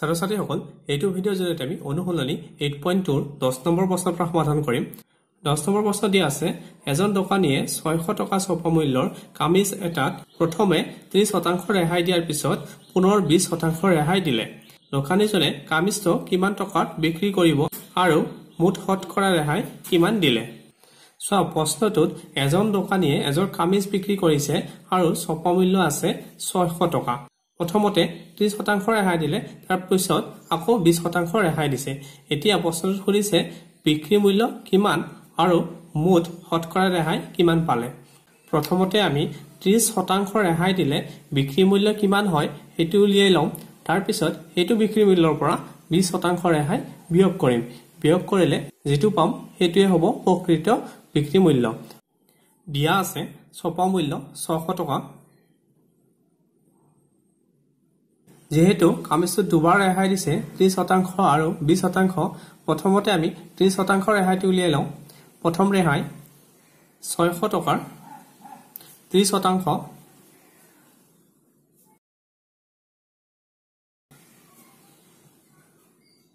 ছাত্ৰ ছাত্ৰীসকল এইটো ভিডিঅ'ৰ জৰিয়তে আমি অনুশীলনী এইট পইণ্ট টুৰ দহ নম্বৰ প্ৰশ্নৰ পৰা সমাধান কৰিম। দহ নম্বৰ প্ৰশ্ন দিয়া আছে এজন দোকানীয়ে ছয়শ টকা ছপা মূল্যৰ কামিজ এটাত প্ৰথমে ত্ৰিশ শতাংশ ৰেহাই দিয়াৰ পিছত পুনৰ বিশ শতাংশ ৰেহাই দিলে। দোকানীজনে কামিজটো কিমান টকাত বিক্ৰী কৰিব আৰু মুঠ শতকৰা ৰেহাই কিমান দিলে? চোৱা প্ৰশ্নটোত এজন দোকানীয়ে এযোৰ কামিজ বিক্ৰী কৰিছে আৰু ছপা মূল্য আছে ছয়শ টকা। প্ৰথমতে ত্ৰিশ শতাংশ ৰেহাই দিলে তাৰপিছত আকৌ বিশ শতাংশ ৰেহাই দিছে। এতিয়া প্ৰশ্নটোত সুধিছে বিক্ৰী মূল্য কিমান আৰু মুঠ শতকৰা ৰেহাই কিমান পালে? প্ৰথমতে আমি ত্ৰিশ শতাংশ ৰেহাই দিলে বিক্ৰী মূল্য কিমান হয় সেইটো উলিয়াই লওঁ তাৰপিছত সেইটো বিক্ৰী মূল্যৰ পৰা বিশ শতাংশ ৰেহাই বিয়োগ কৰিম। বিয়োগ কৰিলে যিটো পাম সেইটোৱে হ'ব প্ৰকৃত বিক্ৰী মূল্য। দিয়া আছে ছপা মূল্য ছশ টকা। যিহেতু কামিজটোত দুবাৰ ৰেহাই দিছে ত্ৰিশ শতাংশ আৰু বিশ শতাংশ প্ৰথমতে আমি ত্ৰিশ শতাংশ ৰেহাইটো উলিয়াই লওঁ। প্ৰথম ৰেহাই ছয়শ টকাৰ ত্ৰিশ শতাংশ।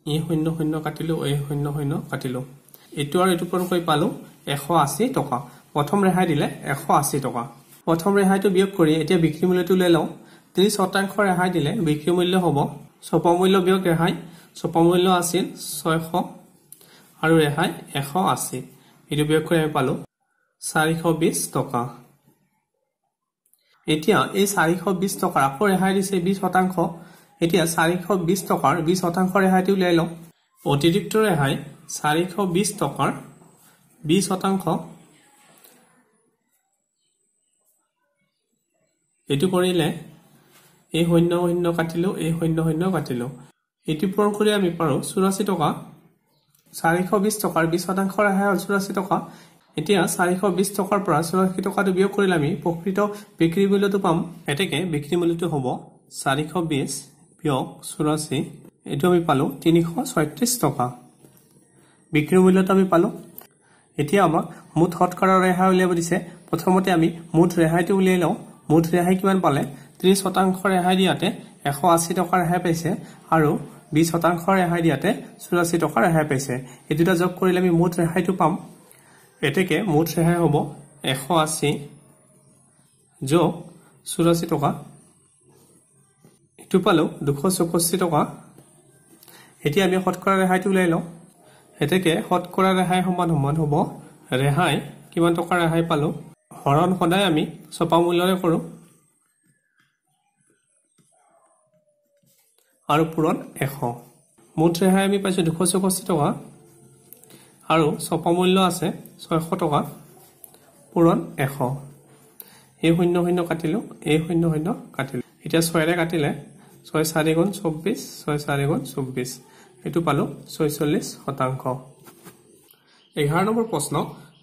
ই শূন্য শূন্য কাটিলো এই শূন্য শূন্য কাটিলো। এইটো আৰু এইটো পূৰণ কৰি পালো এশ আশী টকা। প্ৰথম ৰেহাই দিলে এশ আশী টকা। প্ৰথম ৰেহাইটো বিয়োগ কৰি এতিয়া বিক্ৰী মূল্যটো লৈ লওঁ। ত্ৰিশ শতাংশ ৰেহাই দিলে বিক্ৰী মূল্য হ'ব। ছপা মূল্য বিয়োগ ৰেহাই ছপা মূল্য আছিল ছয়শ আৰু ৰেহাই এশ আশী। এইটো বিয়োগ কৰি আমি পালো চাৰিশ বিশ টকা। এতিয়া এই চাৰিশ বিশ টকাৰ আকৌ ৰেহাই দিছে বিশ শতাংশ। এতিয়া চাৰিশ বিশ টকাৰ বিশ শতাংশ ৰেহাইটো উলিয়াই লওঁ। অতিৰিক্ত ৰেহাই চাৰিশ বিশ টকাৰ বিশ শতাংশ। এইটো কৰিলে এই শূন্য শূন্য কাটিলো এই শূন্য শূন্য কাটিলো। এইটো পূৰণ কৰি আমি পাৰো চৌৰাশী টকা। চাৰিশ বিশ টকাৰ বিশ শতাংশ ৰেহাই হ'ল চৌৰাশী টকা। এতিয়া চাৰিশ বিশ টকাৰ পৰা চৌৰাশী টকাটো বিয়োগ কৰিলে আমি প্ৰকৃত বিক্ৰী মূল্যটো পাম। এতেকে বিক্ৰী মূল্যটো হ'ব চাৰিশ বিশ বিয়োগ চৌৰাশী। এইটো আমি পালো তিনিশ ছয়ত্ৰিশ টকা। বিক্ৰী মূল্যটো আমি পালো। এতিয়া আমাক মুঠ শতকৰা ৰেহাই উলিয়াব দিছে। প্ৰথমতে আমি মুঠ ৰেহাইটো উলিয়াই লওঁ। মুঠ ৰেহাই কিমান পালে? ত্ৰিশ শতাংশ ৰেহাই দিয়াতে এশ আশী টকা ৰেহাই পাইছে আৰু বিশ শতাংশ ৰেহাই দিয়াতে চৌৰাশী টকা ৰেহাই পাইছে। এই দুটা যোগ কৰিলে আমি মুঠ ৰেহাইটো পাম। এতেকে মুঠ ৰেহাই হ'ব এশ আশী যোগ চৌৰাশী টকা। এইটো পালো দুশ চৌষষ্ঠি টকা। এতিয়া আমি শতকৰা ৰেহাইটো উলিয়াই লওঁ। এতেকে শতকৰা ৰেহাই সমান সমান হ'ব ৰেহাই কিমান টকা ৰেহাই পালো? হৰণ সদায় আমি ছপা মূল্যৰে কৰোঁ। আৰু পূৰণ এশ। মুঠ ৰেহাই আমি পাইছোঁ দুশ চৌষষ্ঠি টকা। আৰু ছপা মূল্য আছে ছয়শ টকা। পূৰণ এশ। এই শূন্য শূন্য কাটিলোঁ এই শূন্য শূন্য কাটিলোঁ। এতিয়া ছয়েৰে কাটিলে ছয় চাৰি গুণ চৌব্বিছ ছয় চাৰি গুণ চৌব্বিছ। এইটো পালোঁ ছয়চল্লিছ শতাংশ। এঘাৰ নম্বৰ প্ৰশ্ন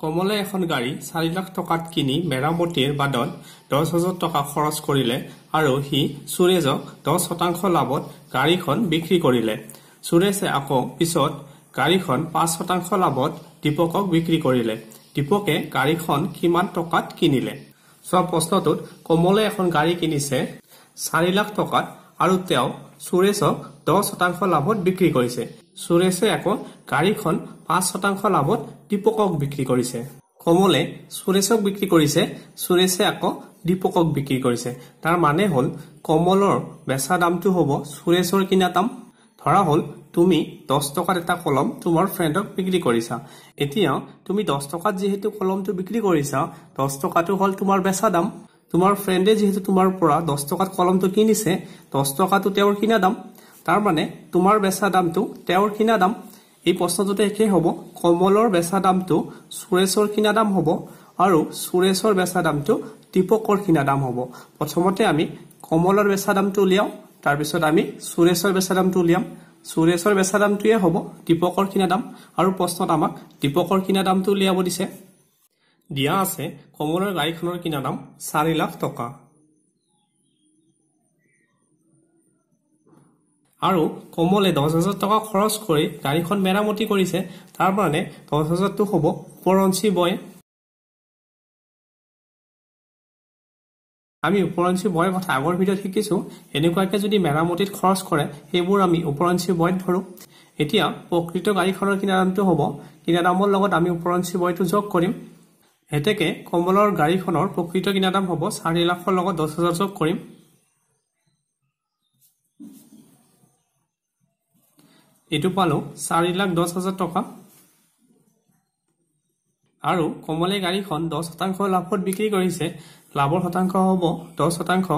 কমলে এখন গাড়ী চাৰি লাখ টকাত কিনি মেৰামতিৰ বাদত দহ হাজাৰ টকা খৰচ কৰিলে আৰু সি সুৰেশক দহ শতাংশ লাভত গাড়ীখন বিক্ৰী কৰিলে। সুৰেশে আকৌ পিছত গাড়ীখন পাঁচ শতাংশ লাভত দীপকক বিক্ৰী কৰিলে। দীপকে গাড়ীখন কিমান টকাত কিনিলে? চোৱা প্ৰশ্নটোত কমলে এখন গাড়ী কিনিছে চাৰি লাখ টকাত আৰু তেওঁ সুৰেশক দহ শতাংশ লাভত বিক্ৰী কৰিছে। সুৰেশে আকৌ গাড়ীখন পাঁচ শতাংশ লাভত দীপকক বিক্ৰী কৰিছে। কমলে সুৰেশক বিক্ৰী কৰিছে সুৰেশে আকৌ দীপকক বিক্ৰী কৰিছে। তাৰ মানে হ'ল কমলৰ বেচা দামটো হ'ব সুৰেশৰ কিনা দাম। ধৰা হ'ল তুমি দহ টকাত এটা কলম তোমাৰ ফ্ৰেণ্ডক বিক্ৰী কৰিছা। এতিয়া তুমি দহ টকাত যিহেতু কলমটো বিক্ৰী কৰিছা দহ টকাটো হ'ল তোমাৰ বেচা দাম। তোমাৰ ফ্ৰেণ্ডে যিহেতু তোমাৰ পৰা দহ টকাত কলমটো কিনিছে দহ টকাটো তেওঁৰ কিনা দাম। তাৰ মানে তোমাৰ বেচা দামটো তেওঁৰ কিনা দাম। এই প্ৰশ্নটোতে একেই হ'ব কমলৰ বেচা দামটো সুৰেশৰ কিনা দাম হ'ব আৰু সুৰেশৰ বেচা দামটো দীপকৰ কিনা দাম হ'ব। প্ৰথমতে আমি কমলৰ বেচা দামটো উলিয়াওঁ তাৰপিছত আমি সুৰেশৰ বেচা দামটো উলিয়াম। সুৰেশৰ বেচা দামটোৱে হ'ব দীপকৰ কিনা দাম আৰু প্ৰশ্নত আমাক দীপকৰ কিনা দামটো উলিয়াব দিছে। দিয়া আছে কমলৰ গাড়ীখনৰ কিনা দাম চাৰি লাখ টকা। আৰু কমলে দহ হাজাৰ টকা খৰচ কৰি গাড়ীখন মেৰামতি কৰিছে তাৰ কাৰণে দহ হাজাৰটো হ'ব ওপৰঞ্চি বয়। আমি ওপৰঞ্চি বয়ৰ কথা আগৰ ভিডিঅ'ত শিকিছোঁ এনেকুৱাকৈ যদি মেৰামতিত খৰচ কৰে সেইবোৰ আমি ওপৰঞ্চি বয়ত ধৰোঁ। এতিয়া প্ৰকৃত গাড়ীখনৰ কিনা দামটো হ'ব কিনা দামৰ লগত আমি ওপৰঞ্চি বয়টো যোগ কৰিম। হেতেকে কমলৰ গাড়ীখনৰ প্ৰকৃত কিনা দাম হ'ব চাৰি লাখৰ লগত দহ হাজাৰ যোগ কৰিম। এইটো পালোঁ চাৰি লাখ দহ হাজাৰ টকা। আৰু কমলে গাড়ীখন দহ শতাংশ লাভত বিক্ৰী কৰিছে। লাভৰ শতাংশ হ'ব দহ শতাংশ।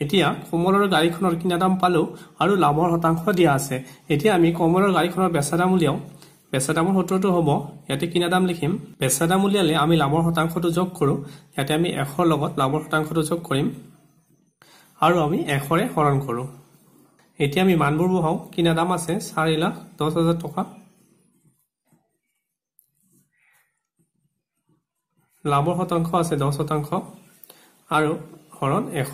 এতিয়া কমলৰ গাড়ীখনৰ কিনা দাম পালোঁ আৰু লাভৰ শতাংশ দিয়া আছে। এতিয়া আমি কমলৰ গাড়ীখনৰ বেচা দাম উলিয়াওঁ। বেচা দামৰ সূত্ৰটো হ'ব ইয়াতে কিনা দাম লিখিম। বেচা দাম উলিয়ালে আমি লাভৰ শতাংশটো যোগ কৰোঁ। ইয়াতে আমি এশৰ লগত লাভৰ শতাংশটো যোগ কৰিম। আৰু আমি এশৰে হৰণ কৰোঁ। এতিয়া আমি মানবোৰ বহাওঁ কিনা দাম আছে চাৰি লাখ দহ হাজাৰ টকা। লাভৰ শতাংশ আছে দহ শতাংশ আৰু হৰণ এশ।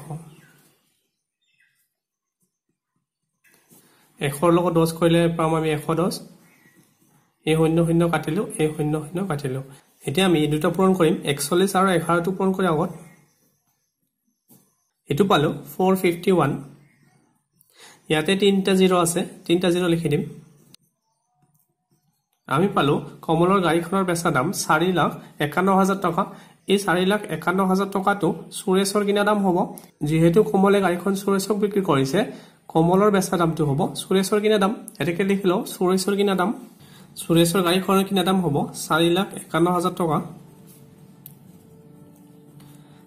এশৰ লগত দহ কৰিলে পাম আমি এশ দহ। এই শূন্য শূন্য কাটিলোঁ এই শূন্য শূন্য কাটিলোঁ। এতিয়া আমি এই দুটা পূৰণ কৰিম একচল্লিছ আৰু এঘাৰটো পূৰণ কৰি আগত। এইটো পালোঁ ফ'ৰ ফিফটি ওৱান ইয়াতে তিনিটা জিৰ' আছে তিনিটা জিৰ' লিখি দিম। আমি পালোঁ কমলৰ গাড়ীখনৰ বেচা দাম চাৰি লাখ একাৱন্ন হাজাৰ টকা। এই চাৰি লাখ একাৱন্ন হাজাৰ টকাটো সুৰেশৰ কিনা দাম হ'ব। যিহেতু কমলে গাড়ীখন সুৰেশক বিক্ৰী কৰিছে কমলৰ বেচা দামটো হ'ব সুৰেশৰ কিনা দাম। এতেকে লিখি লওঁ সুৰেশৰ কিনা দাম। সুৰেশৰ গাড়ীখনৰ কিনা দাম হ'ব চাৰি লাখ একাৱন্ন হাজাৰ টকা।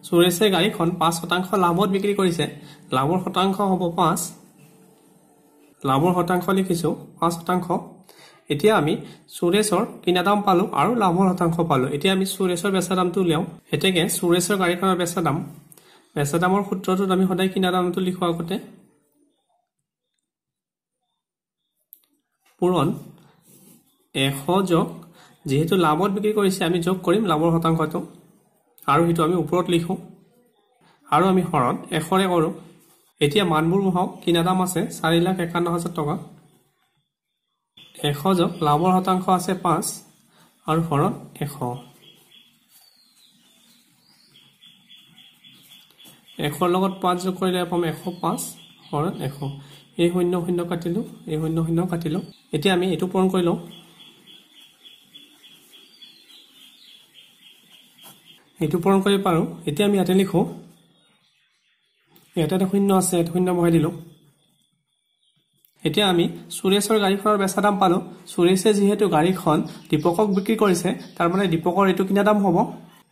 সুৰেশে গাড়ীখন পাঁচ শতাংশ লাভত বিক্ৰী কৰিছে। লাভৰ শতাংশ হ'ব পাঁচ লাভৰ শতাংশ লিখিছোঁ পাঁচ শতাংশ। এতিয়া আমি সুৰেশৰ কিনা দাম পালোঁ আৰু লাভৰ শতাংশ পালোঁ। এতিয়া আমি সুৰেশৰ বেচা দামটো উলিয়াওঁ। সেতেকে সুৰেশৰ গাড়ীখনৰ বেচা দাম। বেচা দামৰ সূত্ৰটোত আমি সদায় কিনা দামটো লিখোঁ আগতে। পূৰণ এশ যোগ যিহেতু লাভত বিক্ৰী কৰিছে আমি যোগ কৰিম লাভৰ শতাংশটো। আৰু সেইটো আমি ওপৰত লিখোঁ। আৰু আমি হৰণ এশৰে কৰোঁ। এতিয়া মানবোৰ বহাওঁ কিনা দাম আছে চাৰি লাখ একাৱন্ন হাজাৰ টকা। এশ যোগ লাভৰ শতাংশ আছে পাঁচ আৰু হৰণ এশ। এশৰ লগত পাঁচ যোগ কৰিলে পাম এশ পাঁচ হৰণ এশ। এই শূন্য শূন্য কাটিলোঁ এই শূন্য শূন্য কাটিলোঁ। এতিয়া আমি এইটো পূৰণ কৰি লওঁ। এইটো পূৰণ কৰিব পাৰোঁ। এতিয়া আমি ইয়াতে লিখোঁ। ইয়াতে এটা শূন্য আছে এটা শূন্য বহাই দিলোঁ। এতিয়া আমি সুৰেশৰ গাড়ীখনৰ বেচা দাম পালোঁ। সুৰেশে যিহেতু গাড়ীখন দীপকক বিক্ৰী কৰিছে তাৰমানে দীপকৰ এইটো কিনা দাম হ'ব।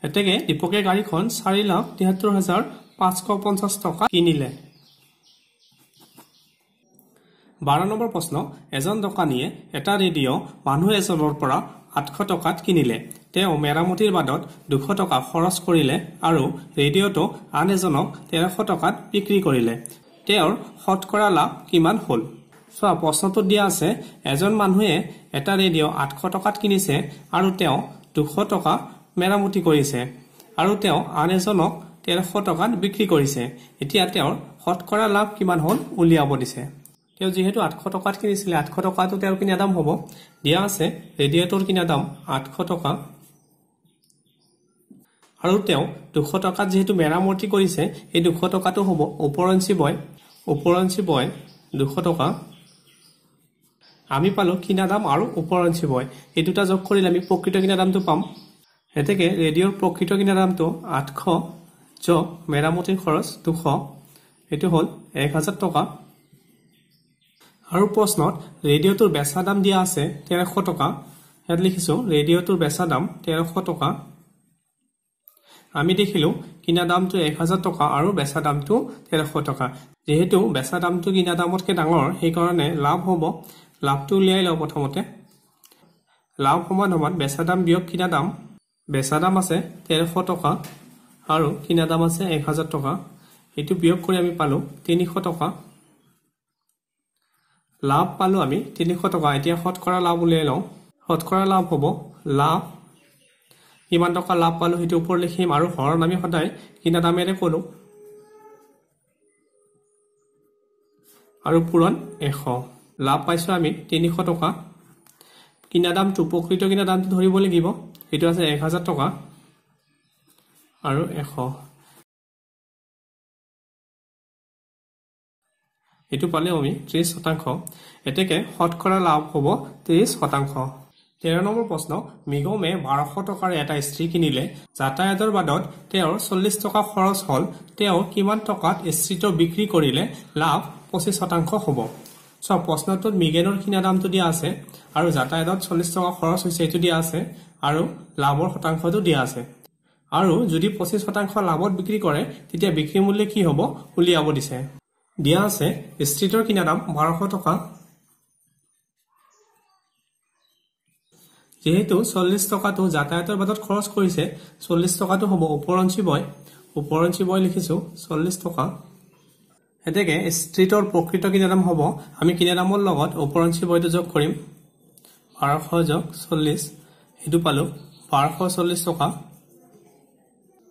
এতেকে দীপকে গাড়ীখন চাৰি লাখ তিয়াত্তৰ হাজাৰ পাঁচশ পঞ্চাছ টকা কিনিলে। বাৰ নম্বৰ প্ৰশ্ন এজন দোকানীয়ে এটা ৰেডিঅ' মানুহ এজনৰ পৰা আঠশ টকাত কিনিলে। তেওঁ মেৰামতিৰ বাদত দুশ টকা খৰচ কৰিলে আৰু ৰেডিঅ'টো আন এজনক তেৰশ টকাত বিক্ৰী কৰিলে। তেওঁৰ শতকৰা লাভ কিমান হ'ল? চোৱা প্ৰশ্নটোত দিয়া আছে এজন মানুহে এটা ৰেডিঅ' আঠশ টকাত কিনিছে আৰু তেওঁ দুশ টকা মেৰামতি কৰিছে আৰু তেওঁ আন এজনক তেৰশ টকাত বিক্ৰী কৰিছে। এতিয়া তেওঁৰ শতকৰা লাভ কিমান হ'ল উলিয়াব দিছে। তেওঁ যিহেতু আঠশ টকাত কিনিছিলে আঠশ টকাটো তেওঁৰ কিনা দাম হ'ব। দিয়া আছে ৰেডিঅ'টোৰ কিনা দাম আঠশ টকা। আৰু তেওঁ দুশ টকাত যিহেতু মেৰামতি কৰিছে এই দুশ টকাটো হ'ব ওপৰঞ্চি বয়। ওপৰঞ্চি বয় দুশ টকা। আমি পালোঁ কিনা দাম আৰু ওপৰঞ্চি বয়। এই দুটা যোগ কৰিলে আমি প্ৰকৃত কিনা দামটো পাম। সেতেকে ৰেডিঅ'ৰ প্ৰকৃত কিনা দামটো আঠশ যোগ মেৰামতিৰ খৰচ দুশ। এইটো হ'ল এক হাজাৰ টকা। আৰু প্ৰশ্নত ৰেডিঅ'টোৰ বেচা দাম দিয়া আছে তেৰশ টকা ইয়াত লিখিছোঁ ৰেডিঅ'টোৰ বেচা দাম তেৰশ টকা আমি দেখিলোঁ কিনা দামটো এক হাজাৰ টকা আৰু বেচা দামটো তেৰশ টকা। যিহেতু বেচা দামটো কিনা দামতকৈ ডাঙৰ সেইকাৰণে লাভ হ'ব লাভটো উলিয়াই লওঁ প্ৰথমতে। লাভ সমান সমান বেচা দাম বিয়োগ কিনা দাম। বেচা দাম আছে তেৰশ টকা আৰু কিনা দাম আছে এক হাজাৰ টকা। এইটো বিয়োগ কৰি আমি পালোঁ তিনিশ টকা। লাভ পালোঁ আমি। তিনিশ টকা। এতিয়া শতকৰা লাভ উলিয়াই লওঁ। শতকৰা লাভ হ'ব। লাভ। কিমান টকা লাভ পালোঁ সেইটো ওপৰত লিখিম। আৰু হৰণ আমি সদায় কিনা দামেৰে কৰোঁ আৰু পূৰণ এশ। লাভ পাইছোঁ আমি তিনিশ টকা। কিনা দামটো প্ৰকৃত কিনা দামটো ধৰিব লাগিব। এইটো আছে এক হাজাৰ টকা। আৰু এশ। এইটো পালে আমি ত্ৰিশ শতাংশ। এতেকে শতকৰা লাভ হ'ব ত্ৰিশ শতাংশ। তেৰ নম্বৰ প্ৰশ্ন মৃগমে বাৰশ টকাৰ এটা ইস্ত্ৰি কিনিলে। যাতায়াতৰ বাদত তেওঁৰ চল্লিছ টকা খৰচ হ'ল। তেওঁ কিমান টকাত ইস্ত্ৰিটো বিক্ৰী কৰিলে? লাভ পঁচিছ শতাংশ হ'ব। চোৱা প্ৰশ্নটোত মিগেনৰ কিনা দামটো দিয়া আছে আৰু যাতায়াতত চল্লিছ টকা খৰচ হৈছে এইটো দিয়া আছে আৰু লাভৰ শতাংশটো দিয়া আছে। আৰু যদি পঁচিছ শতাংশ লাভত বিক্ৰী কৰে তেতিয়া বিক্ৰী মূল্য কি হ'ব উলিয়াব দিছে। দিয়া আছে। ষ্ট্ৰীটৰ কিনা দাম বাৰশ টকা। যিহেতু চল্লিছ টকাটো যাতায়াতৰ বাদত খৰচ কৰিছে চল্লিছ টকাটো হ'ব ওপৰঞ্চি বয়। ওপৰঞ্চি বয় লিখিছোঁ চল্লিছ টকা। সেনেকে ষ্ট্ৰীটৰ প্ৰকৃত কিনা দাম হ'ব আমি কিনা দামৰ লগত ওপৰঞ্চি বয়টো যোগ কৰিম। বাৰশ যোগ চল্লিছ সেইটো পালোঁ বাৰশ চল্লিছ টকা।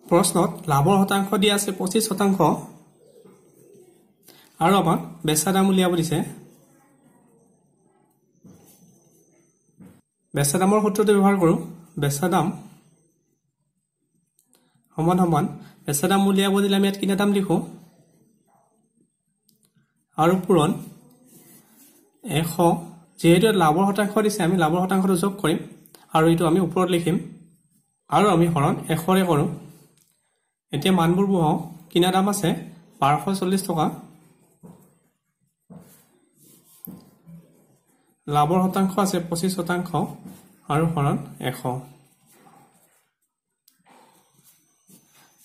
প্ৰশ্নত লাভৰ শতাংশ দিয়া আছে পঁচিছ শতাংশ। আৰু আমাক বেচা দাম উলিয়াব দিছে। বেচা দামৰ সূত্ৰটো ব্যৱহাৰ কৰোঁ। বেচা দাম সমান সমান। বেচা দাম উলিয়াব দিলে আমি ইয়াত কিনা দাম লিখোঁ। আৰু পূৰণ। এশ। যিহেতু লাভৰ শতাংশ দিছে আমি লাভৰ শতাংশটো যোগ কৰিম। আৰু এইটো আমি ওপৰত লিখিম। আৰু আমি হৰণ এশৰে কৰোঁ। এতিয়া মানবোৰ বহাওঁ কিনা দাম আছে বাৰশ চল্লিছ টকা। লাভৰ শতাংশ আছে পঁচিছ শতাংশ। আৰু হৰণ এশ।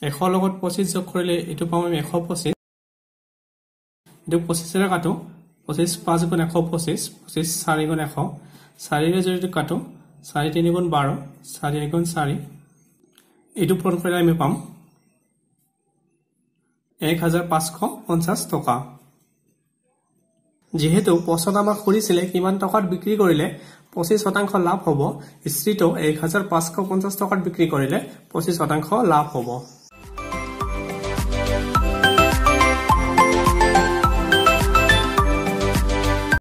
এশৰ লগত পঁচিছ যোগ কৰিলে এইটো পাম আমি এশ পঁচিছ। এইটো পঁচিছেৰে কাটো। পঁচিছ পাঁচ গুণ এশ পঁচিছ পঁচিছ চাৰি গুণ এশ। চাৰিৰে যদি কাটো চাৰি তিনি গুণ বাৰ চাৰি গুণ চাৰি। এইটো পূৰণ কৰিলে আমি পাম। এক হাজাৰ পাঁচশ পঞ্চাছ টকা। যিহেতু প্ৰশ্নত আমাক সুধিছিলে কিমান টকাত বিক্ৰী কৰিলে পঁচিছ শতাংশ লাভ হ'ব। স্ত্ৰীটো এক হাজাৰ পাঁচশ পঞ্চাছ টকাত বিক্ৰী কৰিলে পঁচিছ শতাংশ লাভ হ'ব।